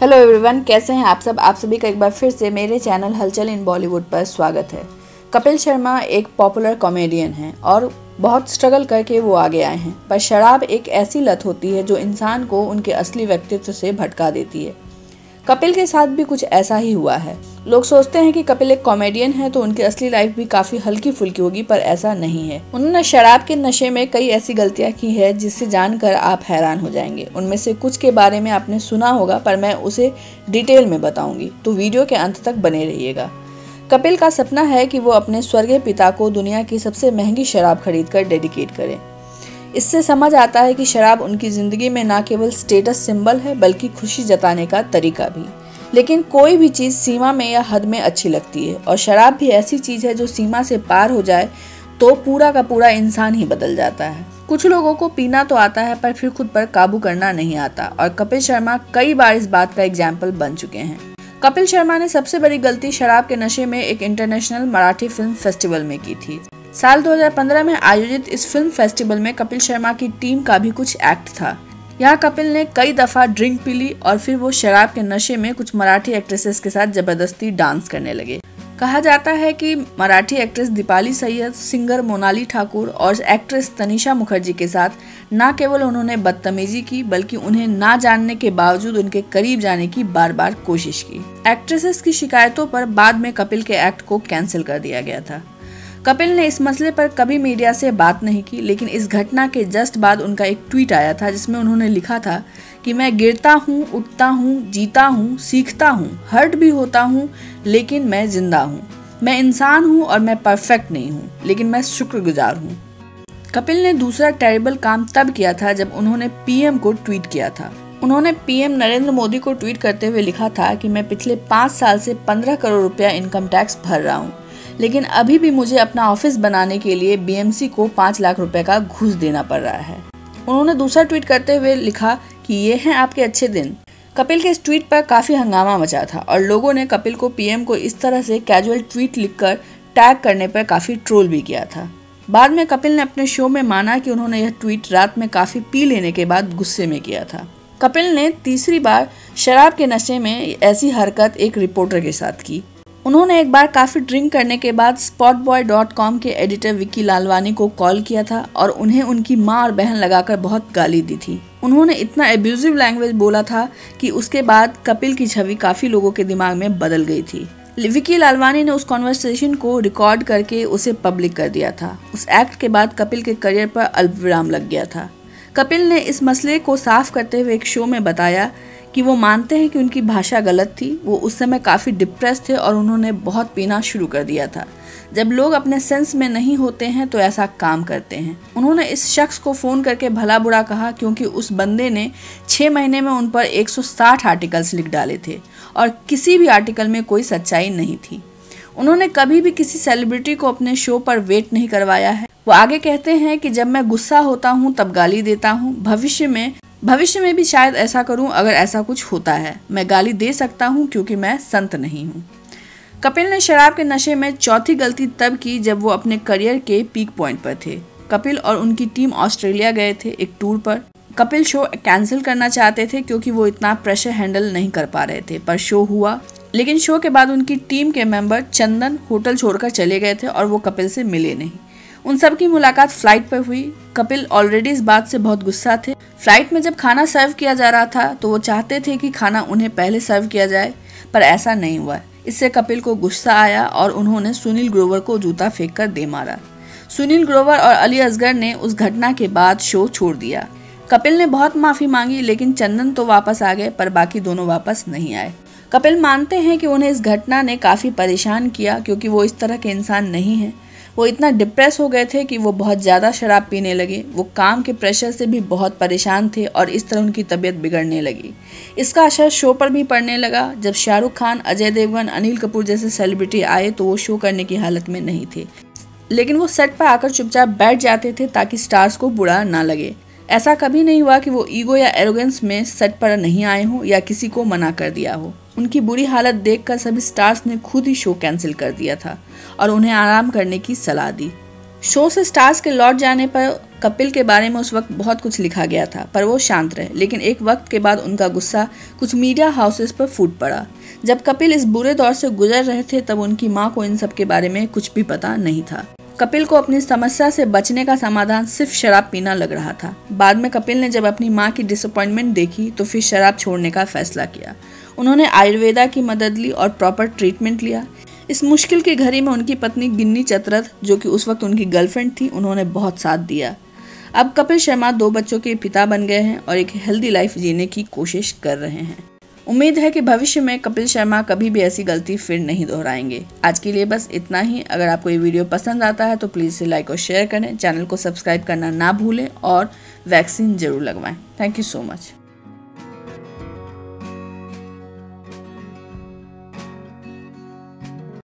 Hello everyone कैसे हैं आप सब? आप सभी का एक बार फिर से मेरे चैनल हलचल इन बॉलीवुड पर स्वागत है। कपिल शर्मा एक पॉपुलर कॉमेडियन हैं और बहुत स्ट्रगल करके वो आगे आए हैं। पर शराब एक ऐसी लत होती है जो इंसान को उनके असली व्यक्तित्व से भटका देती है। कपिल के साथ भी कुछ ऐसा ही हुआ है। लोग सोचते हैं कि कपिल एक कॉमेडियन है तो उनकी असली लाइफ भी काफ़ी हल्की फुल्की होगी, पर ऐसा नहीं है। उन्होंने शराब के नशे में कई ऐसी गलतियाँ की है, जिससे जानकर आप हैरान हो जाएँगे। उनमें से कुछ के बारे में आपने सुना होगा, पर मैं उसे डिटेल में बताऊँगी। तो वीडियो के अंत तक बने रहिएगा। कपिल का सपना है कि वो अपने स्वर्गीय पिता को दुनिया की सबसे महँगी शराब खरीद कर डेडिकेट करें। इससे समझ आता है कि शराब उनकी ज़िंदगी में न केवल स्टेटस सिंबल है, बल्कि खुशी जताने का तरीका भी। लेकिन कोई भी चीज़ सीमा में या हद में अच्छी लगती है, और शराब भी ऐसी चीज़ है जो सीमा से पार हो जाए तो पूरा का पूरा इंसान ही बदल जाता है। कुछ लोगों को पीना तो आता है, पर फिर खुद पर काबू करना नहीं आता, और कपिल शर्मा कई बार इस बात का एग्ज़ाम्पल बन चुके हैं। कपिल शर्मा ने सबसे बड़ी गलती शराब के नशे में एक इंटरनेशनल मराठी फ़िल्म फेस्टिवल में की थी। साल 2015 में आयोजित इस फ़िल्म फेस्टिवल में कपिल शर्मा की टीम का भी कुछ एक्ट था। यहाँ कपिल ने कई दफ़ा ड्रिंक पी ली और फिर वो शराब के नशे में कुछ मराठी एक्ट्रेसेस के साथ ज़बरदस्ती डांस करने लगे। कहा जाता है कि मराठी एक्ट्रेस दीपाली सैयद, सिंगर मोनाली ठाकुर और एक्ट्रेस तनिषा मुखर्जी के साथ न केवल उन्होंने बदतमीजी की, बल्कि उन्हें ना जानने के बावजूद उनके करीब जाने की बार बार कोशिश की। एक्ट्रेसेस की शिकायतों पर बाद में कपिल के एक्ट को कैंसिल कर दिया गया था। कपिल ने इस मसले पर कभी मीडिया से बात नहीं की, लेकिन इस घटना के जस्ट बाद उनका एक ट्वीट आया था, जिसमें उन्होंने लिखा था कि मैं गिरता हूँ, उठता हूँ, जीता हूँ, सीखता हूँ, हर्ट भी होता हूँ, लेकिन मैं ज़िंदा हूँ। मैं इंसान हूँ और मैं परफेक्ट नहीं हूँ, लेकिन मैं शुक्रगुजार हूँ। कपिल ने दूसरा टेरिबल काम तब किया था जब उन्होंने पीएम को ट्वीट किया था। उन्होंने पीएम नरेंद्र मोदी को ट्वीट करते हुए लिखा था कि मैं पिछले पाँच साल से पंद्रह करोड़ रुपया इनकम टैक्स भर रहा हूँ। लेकिन अभी भी मुझे अपना ऑफ़िस बनाने के लिए बीएमसी को पाँच लाख रुपए का घूस देना पड़ रहा है। उन्होंने दूसरा ट्वीट करते हुए लिखा कि ये हैं आपके अच्छे दिन। कपिल के इस ट्वीट पर काफ़ी हंगामा मचा था और लोगों ने कपिल को पीएम को इस तरह से कैजुअल ट्वीट लिखकर टैग करने पर काफ़ी ट्रोल भी किया था। बाद में कपिल ने अपने शो में माना कि उन्होंने यह ट्वीट रात में काफ़ी पी लेने के बाद गुस्से में किया था। कपिल ने तीसरी बार शराब के नशे में ऐसी हरकत एक रिपोर्टर के साथ की। उन्होंने एक बार काफ़ी ड्रिंक करने के बाद स्पॉट बॉय डॉट कॉम के एडिटर विक्की लालवानी को कॉल किया था और उन्हें उनकी माँ और बहन लगाकर बहुत गाली दी थी। उन्होंने इतना एब्यूजिव लैंग्वेज बोला था कि उसके बाद कपिल की छवि काफ़ी लोगों के दिमाग में बदल गई थी। विकी लालवानी ने उस कॉन्वर्सेशन को रिकॉर्ड करके उसे पब्लिक कर दिया था। उस एक्ट के बाद कपिल के करियर पर अल्पविराम लग गया था। कपिल ने इस मसले को साफ़ करते हुए एक शो में बताया कि वो मानते हैं कि उनकी भाषा गलत थी, वो उस समय काफ़ी डिप्रेस थे और उन्होंने बहुत पीना शुरू कर दिया था। जब लोग अपने सेंस में नहीं होते हैं तो ऐसा काम करते हैं। उन्होंने इस शख्स को फ़ोन करके भला बुरा कहा क्योंकि उस बंदे ने छः महीने में उन पर 160 आर्टिकल्स लिख डाले थे और किसी भी आर्टिकल में कोई सच्चाई नहीं थी। उन्होंने कभी भी किसी सेलिब्रिटी को अपने शो पर वेट नहीं करवाया है। वो आगे कहते हैं कि जब मैं गुस्सा होता हूँ, तब गाली देता हूँ। भविष्य में भविष्य में भी शायद ऐसा करूँ अगर ऐसा कुछ होता है। मैं गाली दे सकता हूँ क्योंकि मैं संत नहीं हूँ। कपिल ने शराब के नशे में चौथी गलती तब की जब वो अपने करियर के पीक पॉइंट पर थे। कपिल और उनकी टीम ऑस्ट्रेलिया गए थे एक टूर पर। कपिल शो कैंसिल करना चाहते थे क्योंकि वो इतना प्रेशर हैंडल नहीं कर पा रहे थे, पर शो हुआ। लेकिन शो के बाद उनकी टीम के मेंबर चंदन होटल छोड़कर चले गए थे और वो कपिल से मिले नहीं। उन सब की मुलाकात फ़्लाइट पर हुई। कपिल ऑलरेडी इस बात से बहुत गुस्सा थे। फ़्लाइट में जब खाना सर्व किया जा रहा था तो वो चाहते थे कि खाना उन्हें पहले सर्व किया जाए, पर ऐसा नहीं हुआ। इससे कपिल को गुस्सा आया और उन्होंने सुनील ग्रोवर को जूता फेंक कर दे मारा। सुनील ग्रोवर और अली असगर ने उस घटना के बाद शो छोड़ दिया। कपिल ने बहुत माफ़ी मांगी, लेकिन चंदन तो वापस आ गए, पर बाकी दोनों वापस नहीं आए। कपिल मानते हैं कि उन्हें इस घटना ने काफ़ी परेशान किया, क्योंकि वो इस तरह के इंसान नहीं हैं। वो इतना डिप्रेस हो गए थे कि वो बहुत ज़्यादा शराब पीने लगे। वो काम के प्रेशर से भी बहुत परेशान थे और इस तरह उनकी तबीयत बिगड़ने लगी। इसका असर शो पर भी पड़ने लगा। जब शाहरुख खान, अजय देवगन, अनिल कपूर जैसे सेलिब्रिटी आए तो वो शो करने की हालत में नहीं थे। लेकिन वो सेट पर आकर चुपचाप बैठ जाते थे ताकि स्टार्स को बुरा ना लगे। ऐसा कभी नहीं हुआ कि वो ईगो या एरोगेंस में सेट पर नहीं आए हों या किसी को मना कर दिया हो। उनकी बुरी हालत देखकर सभी स्टार्स ने खुद ही शो कैंसिल कर दिया था और उन्हें आराम करने की सलाह दी। शो से स्टार्स के लौट जाने पर कपिल के बारे में उस वक्त बहुत कुछ लिखा गया था, पर वो शांत रहे, लेकिन एक वक्त के बाद उनका गुस्सा कुछ मीडिया हाउसेस पर फूट पड़ा। जब कपिल इस बुरे दौर से गुजर रहे थे, तब उनकी माँ को इन सब के बारे में कुछ भी पता नहीं था। कपिल को अपनी समस्या से बचने का समाधान सिर्फ़ शराब पीना लग रहा था। बाद में कपिल ने जब अपनी माँ की डिसअपॉइंटमेंट देखी तो फिर शराब छोड़ने का फैसला किया। उन्होंने आयुर्वेदा की मदद ली और प्रॉपर ट्रीटमेंट लिया। इस मुश्किल की घड़ी में उनकी पत्नी गिन्नी चतरथ, जो कि उस वक्त उनकी गर्लफ्रेंड थी, उन्होंने बहुत साथ दिया। अब कपिल शर्मा दो बच्चों के पिता बन गए हैं और एक हेल्दी लाइफ जीने की कोशिश कर रहे हैं। उम्मीद है कि भविष्य में कपिल शर्मा कभी भी ऐसी गलती फिर नहीं दोहराएँगे। आज के लिए बस इतना ही। अगर आपको ये वीडियो पसंद आता है तो प्लीज़ इसे लाइक और शेयर करें। चैनल को सब्सक्राइब करना ना भूलें और वैक्सीन ज़रूर लगवाएँ। Thank you so much.